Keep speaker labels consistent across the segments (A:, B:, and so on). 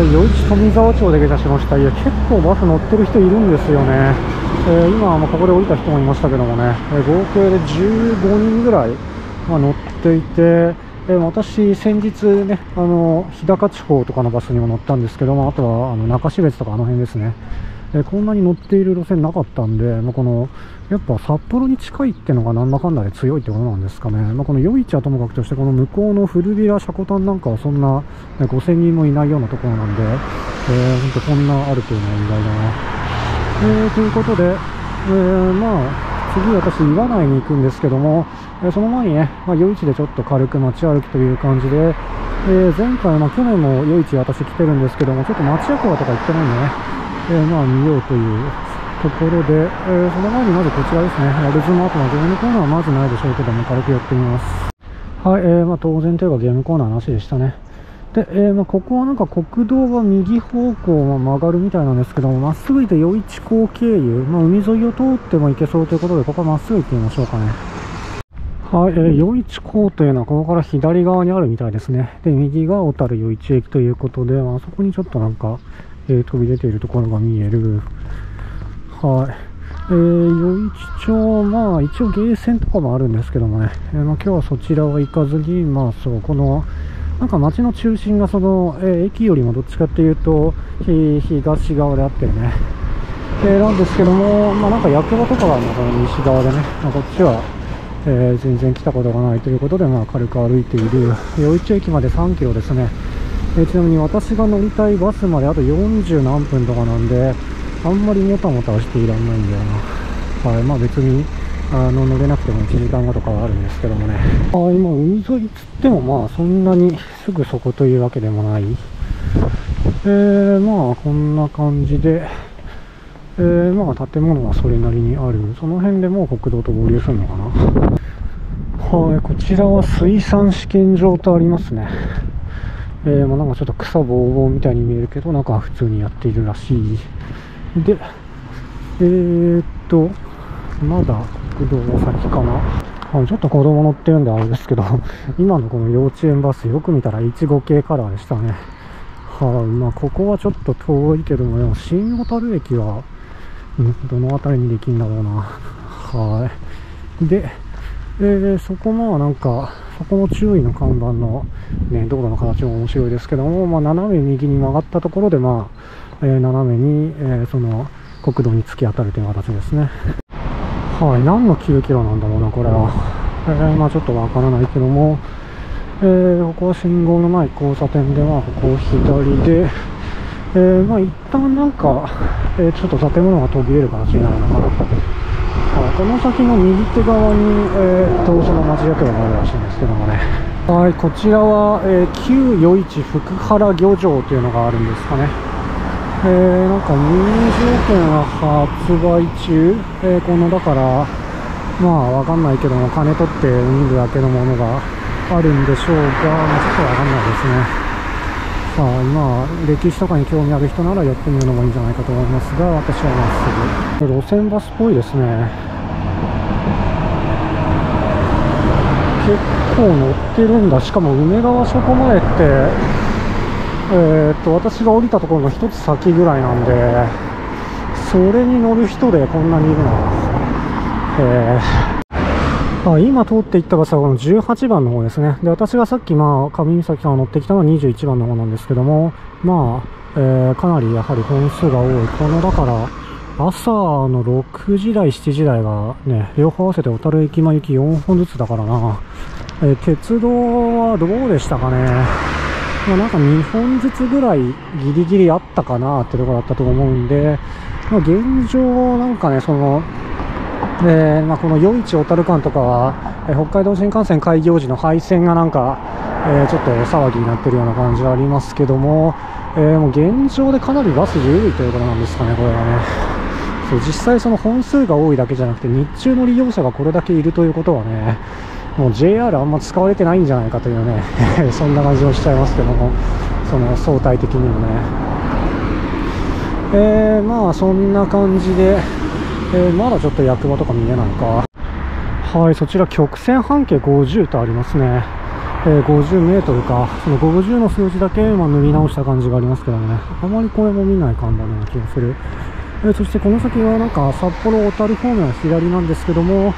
A: 余市富沢町で下車しました。いや結構バス乗ってる人いるんですよね、えー、今、ここで降りた人もいましたけどもね、え合計で15人ぐらい、まあ、乗っていて、え私、先日ね、あの日高地方とかのバスにも乗ったんですけども、あとはあの中標津とかあの辺ですね、えこんなに乗っている路線なかったんで、まあ、このやっぱ札幌に近いってのがなんだかんだで強いってことなんですかね、まあ、この夜市はともかくとして、この向こうの古びら、コタンなんかはそんな、ね、5000人もいないようなところなんで、えー、本当こんなあるというのは意外だな。えー、ということで、えー、まあ、次私、岩内に行くんですけども、えその前にね、まあ、夜市でちょっと軽く街歩きという感じで、え前回、まあ、去年も夜市私来てるんですけども、ちょっと町役場とか行ってないんでね、えー、まあ見ようというところで、えー、その前にまずこちらですね、ラルズマートのゲームコーナーはまずないでしょうけども、軽く寄ってみます。はい、えー、まあ当然というかゲームコーナーなしでしたね。で、えー、まあここはなんか国道が右方向を曲がるみたいなんですけども、まっすぐ行って余市港経由、まあ海沿いを通っても行けそうということで、ここはまっすぐ行ってみましょうかね。はい、えー、余市港というのはここから左側にあるみたいですね。で、右が小樽余市駅ということで、まあそこにちょっとなんか、えー、飛び出ているところが見える。はい。えー、余市町、まあ、一応ゲーセンとかもあるんですけどもね、えー、まあ、今日はそちらは行かずに、まあ、そう、この、なんか街の中心がその、えー、駅よりもどっちかっていうと、東側であってね、えー、なんですけども、まあ、なんか役場とかは、この西側でね、まあ、こっちは、えー、全然来たことがないということで、まあ、軽く歩いている、余市駅まで3キロですね。え、ちなみに私が乗りたいバスまであと40何分とかなんで、あんまりもたもたしていらんないんだよな。はい、まあ別に、あの、乗れなくても1時間後とかはあるんですけどもね。あ今、海沿いつってもまあそんなにすぐそこというわけでもない。えー、まあこんな感じで、えー、まあ建物はそれなりにある。その辺でもう国道と合流するのかな。はい、こちらは水産試験場とありますね。えー、まあ、なんかちょっと草ぼうぼうみたいに見えるけど、なんか普通にやっているらしい。で、えー、っと、まだ国道の先かな。はい、ちょっと子供乗ってるんであれですけど、今のこの幼稚園バスよく見たらいちご系カラーでしたね。はい、まあここはちょっと遠いけども、でも新小樽駅は、どの辺りにできるんだろうな。はい。で、えー、そこもなんか、そこも注意の看板の、ね、道路の形も面白いですけども、まあ、斜め右に曲がったところで、まあ、えー、斜めに、えー、その国道に突き当たるという形ですね。はい、何の9キロなんだろうな、これは。えー、まあ、ちょっとわからないけども、えー、ここは信号のない交差点では、ここ左で、えー、まあ、一旦なんか、え、ちょっと建物が途切れる形になるのかな。この先の右手側に、えー、とその町役場があるらしいんですけどもね。はいこちらは、えー、旧余市福原漁場というのがあるんですかね。えー、なんか入場券は発売中、えー、このだからまあわかんないけども金取って見るだけのものがあるんでしょうが、まあ、ちょっとわかんないですね。さあ今歴史とかに興味ある人なら寄ってみるのもいいんじゃないかと思いますが私はまっすぐ。路線バスっぽいですね。結構乗ってるんだ。しかも梅川そこまでってえー、っと私が降りたところの一つ先ぐらいなんでそれに乗る人でこんなにいるの？えー、あ今通っていったバスはこの18番の方ですね。で私がさっきまあ上岬から乗ってきたのは21番の方なんですけどもまあ、えー、かなりやはり本数が多い。このだから朝の6時台、7時台がね、両方合わせて小樽駅前行き4本ずつだからな。え、鉄道はどうでしたかね。まあ、なんか2本ずつぐらいギリギリあったかなってところだったと思うんで、まあ、現状なんかね、その、えー、まあ、この余市小樽間とかは、えー、北海道新幹線開業時の廃線がなんか、えー、ちょっと騒ぎになってるような感じはありますけども、えもう現状でかなりバス有利ということなんですかね、これはね。そう実際その本数が多いだけじゃなくて日中の利用者がこれだけいるということはねもう JR あんま使われてないんじゃないかというね そんな感じをしちゃいますけどもその相対的にもね。えー、まあそんな感じで、えー、まだちょっと役場とか見えないか。はいそちら曲線半径50とありますね。えー、50メートルか、その50の数字だけ、まあ、塗り直した感じがありますけどね、あまりこれも見ない看板な気がする。え、そしてこの先はなんか札幌小樽方面は左なんですけども、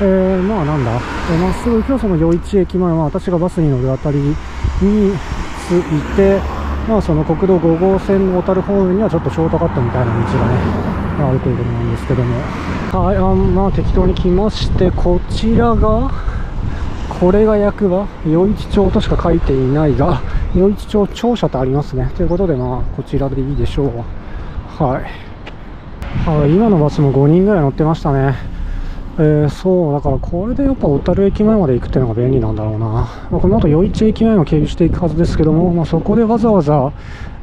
A: えー、まあなんだ、えまっすぐ行くとその余市駅前は私がバスに乗るあたりに着いて、まあその国道5号線の小樽方面にはちょっとショートカットみたいな道がね、あるということなんですけども、はい、あまあ適当に来まして、こちらが、これが役場、余市町としか書いていないが、余市町庁舎とありますね。ということで、まあ、こちらでいいでしょう。はい。はい、今のバスも5人ぐらい乗ってましたね。えー、そう、だからこれでやっぱ小樽駅前まで行くっていうのが便利なんだろうな。まあ、この後余市駅前を経由していくはずですけども、まあ、そこでわざわざ、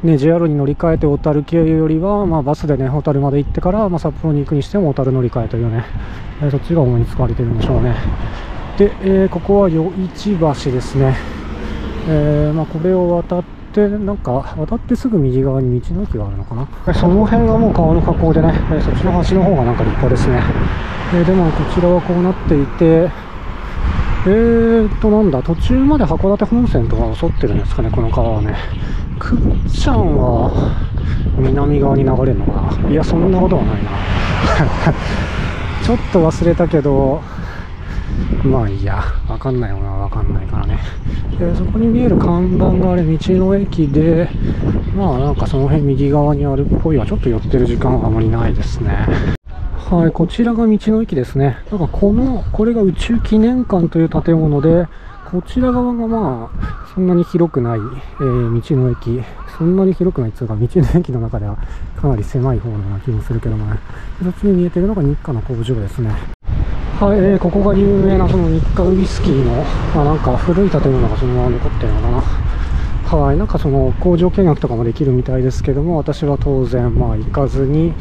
A: ね、JR に乗り換えて小樽経由よりは、まあ、バスでね、小樽まで行ってから、まあ、札幌に行くにしても小樽乗り換えというね、えー、そっちが主に使われてるんでしょうね。で、えー、ここは余市橋ですね。え、ま、これを渡って、なんか、渡ってすぐ右側に道の駅があるのかな？その辺がもう川の河口でね、えそっちの橋の方がなんか立派ですね。えでもこちらはこうなっていて、えーと、なんだ、途中まで函館本線とか襲ってるんですかね、この川はね。くっちゃんは南側に流れるのかな？いや、そんなことはないな。ちょっと忘れたけど、まあいいや、わかんないものはわかんないからね。で、そこに見える看板があれ、道の駅で、まあなんかその辺右側にあるっぽいは、ちょっと寄ってる時間はあまりないですね。はい、こちらが道の駅ですね。なんかこの、これが宇宙記念館という建物で、こちら側がまあ、そんなに広くない、えー、道の駅。そんなに広くないっていうか、道の駅の中ではかなり狭い方のような気もするけどもね。そっちに見えてるのが日課の工場ですね。はい、えー、ここが有名なその日課ウイスキーの、まあ、なんか古い建物がそのまま残ってるのかな。はい、なんかその工場見学とかもできるみたいですけども、私は当然まあ行かずに、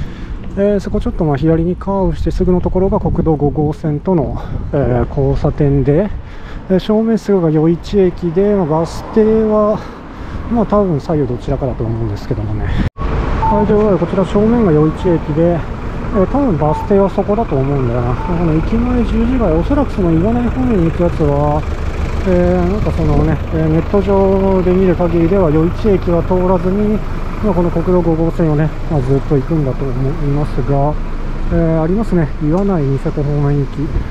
A: えー、そこちょっとまあ左にカーブしてすぐのところが国道5号線との、えー、交差点で、え正面すぐが余市駅で、まあ、バス停は、まあ多分左右どちらかだと思うんですけどもね。はい、ということでこちら正面が余市駅で、えー、多分バス停はそこだと思うんだよな。この駅前十字街、おそらくその岩内方面に行くやつは、えー、なんかそのね、えネット上で見る限りでは、余市駅は通らずに、まあ、この国道5号線をね、まあ、ずっと行くんだと思いますが、えー、ありますね、岩内ニセコ方面行き。